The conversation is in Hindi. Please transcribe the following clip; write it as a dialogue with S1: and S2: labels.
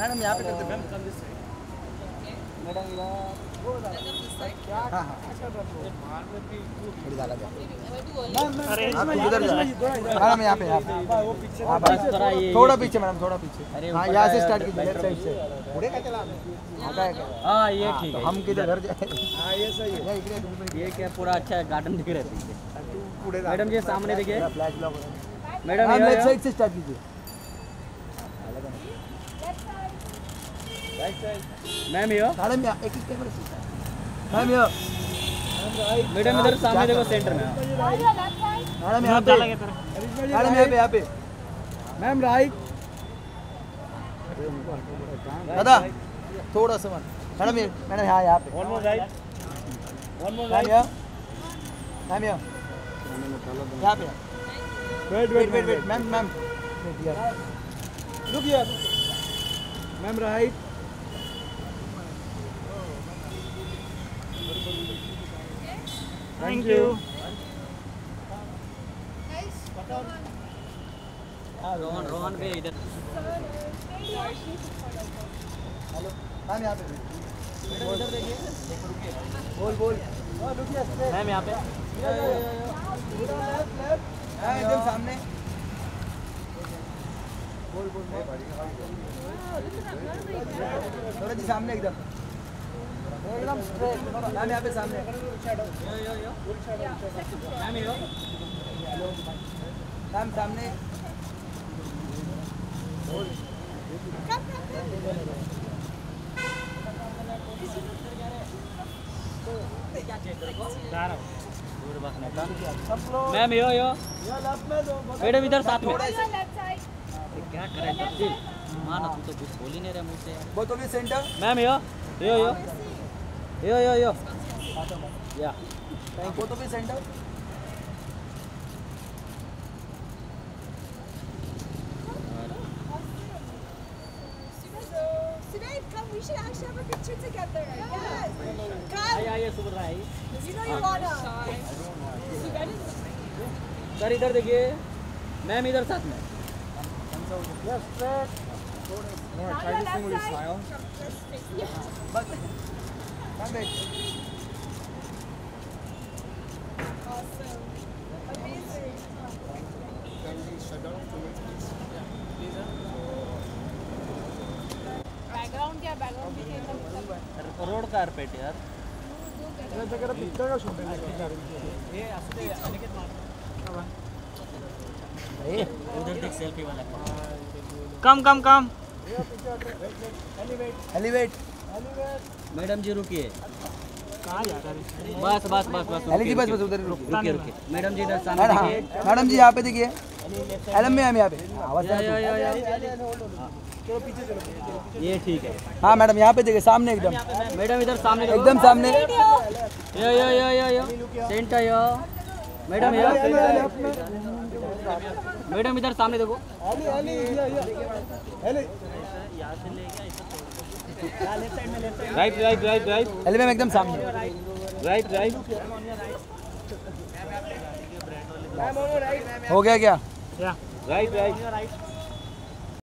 S1: मैडम यहाँ पे करते मैम मैडम हाँ हाँ। हाँ तू जा। मैडम यहाँ पे हाँ बस। थोड़ा पीछे मैडम थोड़ा पीछे। हाँ यहाँ से स्टार्ट कीजिए लेफ़्ट साइड से। उड़े का चला हाँ
S2: हाँ ये ठीक
S1: तो
S2: है।
S1: हम किधर घर जाए हाँ ये सही है।
S2: ये क्या पूरा अच्छा गार्डन दिख रहा है मैडम जी सामने देखिए। मैडम
S1: लेफ़्ट साइड से स्टार्ट कीजिए।
S2: मैम ये
S1: मैडम एक एक कैमरे से। मैम ये
S2: मैडम इधर सामने देखो सेंटर में
S1: मैडम यहाँ पे। मैडम यहाँ पे यहाँ पे। Ma'am right. दादा थोड़ा सा मन मैडम ये मैडम यहाँ यहाँ पे।
S3: One more right one more
S1: ma'am यहाँ। मैम यहाँ। यहाँ पे। Wait wait wait wait ma'am ma'am. Wait यार look here ma'am right
S3: thank you
S2: Rohan Rohan भी इधर
S1: हेलो मैम यहाँ पे बोल बोल बोल
S2: मैम यहाँ पे
S1: हाँ, एकदम सामने बोल बोल थोड़ा जी सामने एकदम एकदम स्ट्रेट मैम यहाँ पे सामने।
S2: मैम ये।
S1: मैम सामने।
S3: हूँ
S2: मैम यो यो। मैडम इधर साथ में। क्या करे? तब्दील माना तू तो कुछ बोल ही नहीं रहा मुझसे। यार
S1: बोतल centre
S2: ma'am yo yo yo. Yo yo yo या
S1: बोतल centre
S4: Sinead, come, we should actually have a picture together. Yes.
S2: आइए
S4: Come,
S2: आइए सुभद्रा आइए
S4: you know you wanna.
S2: Sir इधर देखिए मैम इधर साथ में
S1: yes straight
S4: Now you're left side.
S1: Ma'am wait
S4: Awesome. Amazing.
S2: Red carpet यार। उधर देख सेल्फी वाला। Come come come.
S1: Elevate elevate
S2: madam ji रुकिए। बस बस बस बस
S1: एली जी
S2: रुकिए,
S1: बस बस उधर रुकिए
S2: रुकिए। मैडम जी इधर
S1: मैडम
S2: सामने
S1: हाँ
S2: देखिए।
S1: मैडम जी यहाँ पे देखिए। एलम में हम यहाँ पे।
S2: ये ठीक है।
S1: हाँ मैडम यहाँ पे देखिए सामने एकदम।
S2: मैडम इधर सामने
S1: एकदम सामने।
S2: Yo yo yo yo yo. Centre yo. Madam yo madam इधर सामने देखो।
S3: राइट राइट राइट राइट
S1: एली मैम एकदम सामने।
S3: राइट राइट
S1: हो गया क्या?
S3: Right right